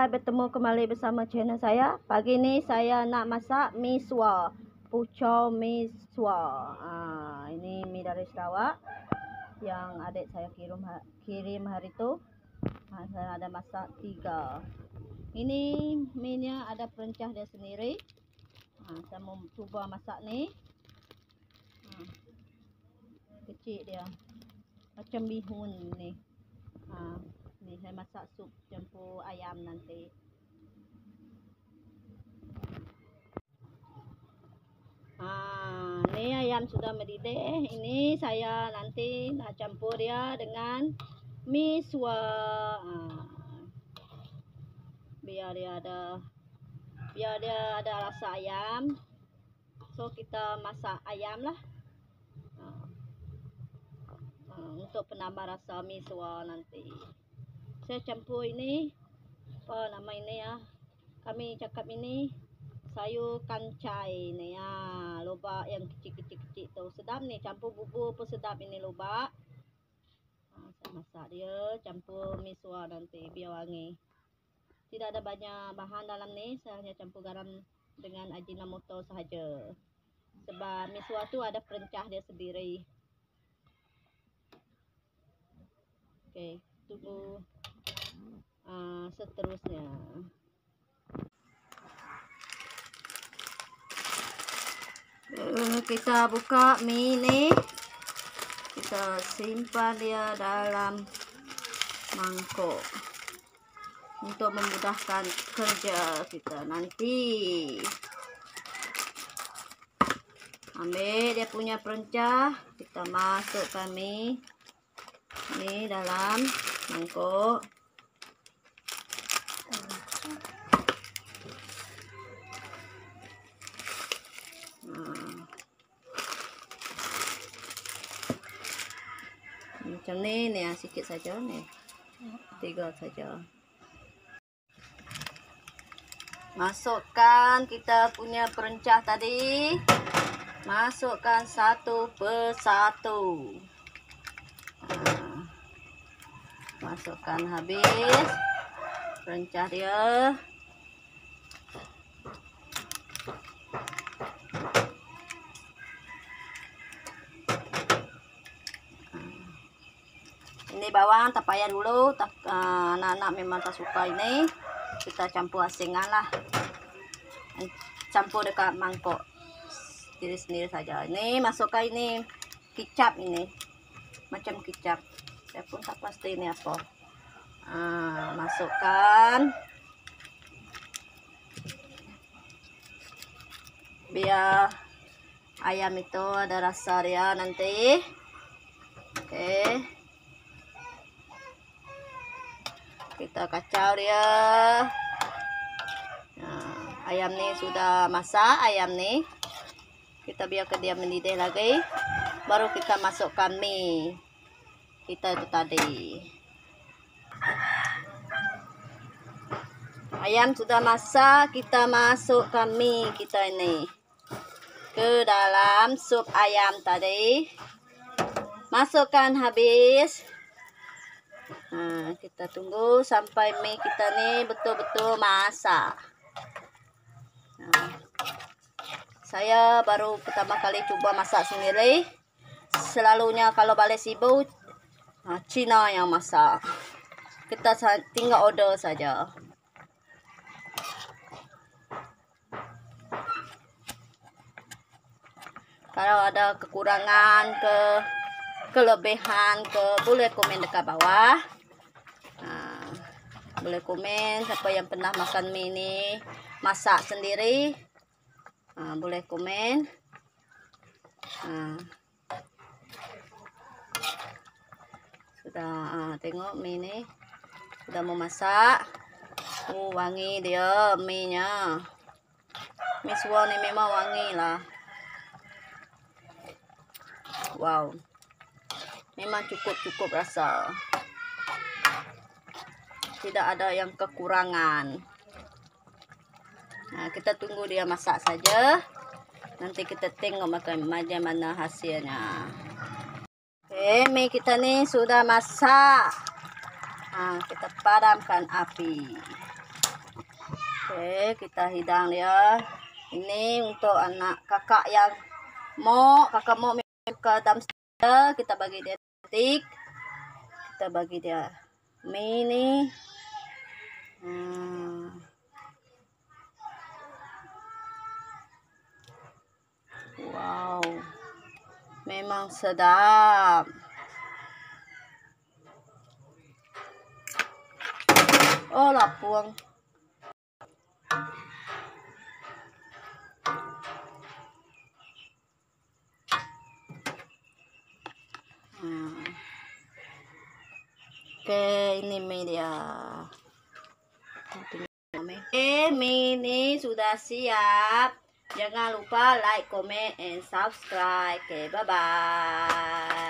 Hai, bertemu kembali bersama channel saya. Pagi ni saya nak masak mi sua. Pucau mi sua. Ha, ini mi dari Sarawak yang adik saya kirim kirim hari tu. Ha, saya ada masak tiga. Ini mi nya ada perencah dia sendiri. Ha, saya mau cuba masak ni. Ha, kecil dia. Macam bihun ni. Ha, Ni saya masak sup campur ayam nanti. Ha, ni ayam sudah mendidih. Ini saya nanti nak campur dia dengan mi sua. Ha. Biar dia ada biar dia ada rasa ayam. So kita masak ayam lah. Ha. Untuk penambah rasa mi sua nanti saya campur ini apa nama ini ya kami cakap ini sayur kancai ni ya lobak yang kecil-kecil tu. Sedap ni campur bubur pun sedap ini lobak. Ha, saya masak dia campur misua nanti biar wangi. Tidak ada banyak bahan dalam ni saya hanya campur garam dengan ajinomoto sahaja. Sebab misua tu ada perencah dia sendiri. Okey, tunggu uh, seterusnya. Uh, kita buka mie ni. Kita simpan dia dalam mangkuk. Untuk memudahkan kerja kita nanti. Ambil dia punya perencah. Kita masukkan mie. Ni dalam mangkuk. Macam ni ni sikit saja ni. Tiga saja. Masukkan kita punya perencah tadi. Masukkan satu persatu. Masukkan habis. Perencah dia ini bawang tak payah dulu. Tak uh, anak-anak memang tak suka ini. Kita campur asingan lah. Campur dekat mangkok sendiri-sendiri saja. Ini masukkan ini kicap ini. Macam kicap. Saya pun tak pasti ini apa. Uh, masukkan. Biar ayam itu ada rasa dia nanti. Oke okay. Kita kacau dia. Nah, ayam ni sudah masak ayam ni. Kita biarkan dia mendidih lagi. Baru kita masukkan mie. Kita itu tadi. Ayam sudah masak kita masukkan mie kita ini. Ke dalam sup ayam tadi. Masukkan habis Ha, kita tunggu sampai mie kita ni betul-betul masak. Ha. Saya baru pertama kali cuba masak sendiri. Selalunya kalau balik sibuk, ha, Cina yang masak. Kita tinggal order saja. Kalau ada kekurangan ke kelebihan ke boleh komen dekat bawah boleh komen siapa yang pernah makan mie ini masak sendiri. Ha, boleh komen. Ha. sudah ha, tengok mie ini sudah mau masak. Oh wangi dia mie nya mie suar ni memang wangi lah. Wow. Memang cukup-cukup rasa tidak ada yang kekurangan. Nah, kita tunggu dia masak saja. Nanti kita tengok macam mana hasilnya. Oke, mie kita ni sudah masak. Nah, kita padamkan api. Oke, kita hidang dia. Ini untuk anak kakak yang mau, kakak mau ke dumpster, kita bagi dia tik. Kita bagi dia mini. Hmm. Wow. Memang sedap. Oh, lapuang. Ini media. Oke, mini sudah siap. Jangan lupa like, comment, and subscribe. Oke, bye-bye.